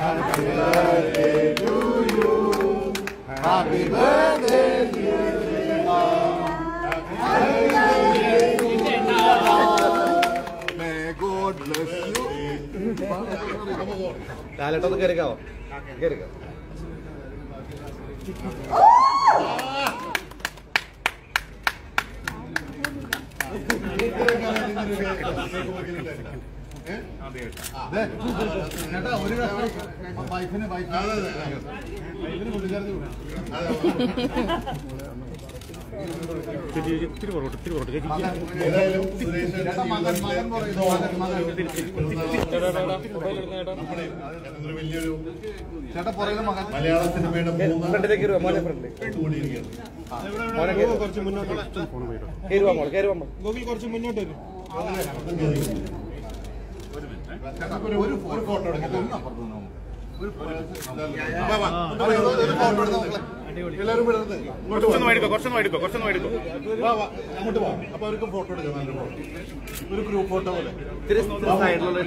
Happy birthday to you. Happy birthday, dear Sita. Happy birthday to you. May God bless you. കാലട്ടൊന്ന് കയറിക്കാവോ കയറിക്കോ ദേ, ചേട്ടാ ഒരു ഇത്തിരി മകൻ നമ്മുടെ ഒരു വലിയൊരു ചേട്ടാ പറയുന്ന മകൻ മലയാള സിനിമയുടെ മൂന്ന് ഫ്രണ്ടിലേക്ക് കയറുക മോനെ ഫ്രണ്ട് കൂടിയിരിക്കുകയാണ് മോനെ കയറുക കുറച്ച് മുന്നോട്ട് കയറുവാ ഒരു ഫോട്ടോ എടുക്കാം അപ്പുറത്ത് നിന്ന് ഒരു ഫോട്ടോ എടുത്ത് എല്ലാവരും ഇങ്ങോട്ട് വാ. കുറച്ചൊന്നും എടുക്കോ കുറച്ചൊന്നും എടുക്കോ വാ, വാ, അങ്ങോട്ട് വാ. അപ്പൊ അവർക്ക് ഫോട്ടോ എടുക്കാം നല്ലൊരു ഫോട്ടോ. ഒരു ഗ്രൂപ്പ് ഫോട്ടോ പോലെ. സൈഡിലുള്ള